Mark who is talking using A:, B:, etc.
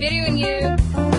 A: videoing you.